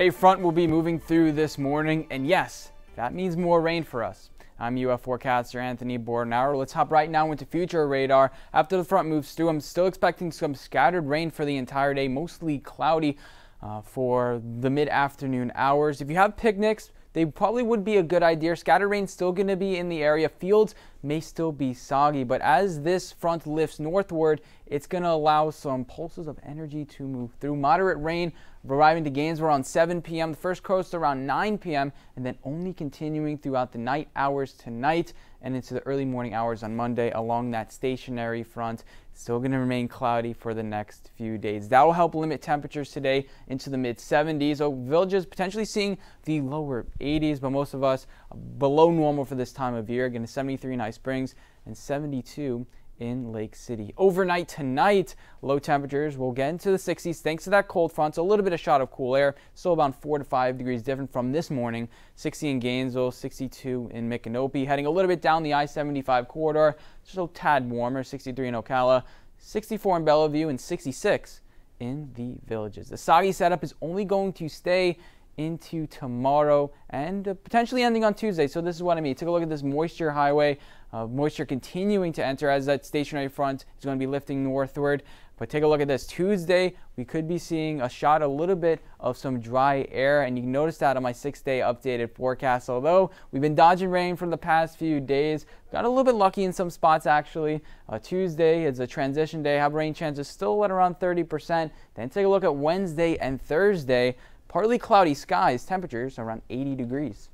A front will be moving through this morning, and yes, that means more rain for us. I'm UF forecaster Anthony Bordenauer. Let's hop right now into future radar. After the front moves through, I'm still expecting some scattered rain for the entire day, mostly cloudy uh, for the mid-afternoon hours. If you have picnics, they probably would be a good idea. Scattered rain still going to be in the area. Fields may still be soggy, but as this front lifts northward, it's going to allow some pulses of energy to move through. Moderate rain arriving to Gainesville around 7 p.m., the first coast around 9 p.m., and then only continuing throughout the night hours tonight and into the early morning hours on Monday along that stationary front. Still going to remain cloudy for the next few days. That will help limit temperatures today into the mid 70s. So villages potentially seeing the lower 80s, but most of us below normal for this time of year. Again, 73 in High Springs and 72 in Lake City. Overnight tonight, low temperatures will get into the 60s thanks to that cold front. So a little bit of shot of cool air, still about 4 to 5 degrees different from this morning. 60 in Gainesville, 62 in Micanopy. Heading a little bit down the I-75 corridor, just a tad warmer, 63 in Ocala, 64 in Belleview, and 66 in the villages. The soggy setup is only going to stay into tomorrow and uh, potentially ending on Tuesday. So this is what I mean. Take a look at this moisture highway. Uh, moisture continuing to enter as that stationary front is going to be lifting northward. But take a look at this. Tuesday, we could be seeing a shot, a little bit of some dry air, and you can notice that on my six-day updated forecast. Although we've been dodging rain from the past few days, got a little bit lucky in some spots actually. Uh, Tuesday is a transition day, have rain chances still at around 30%. Then take a look at Wednesday and Thursday. Partly cloudy skies, temperatures around 80 degrees.